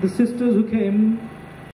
the sisters who came